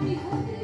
behold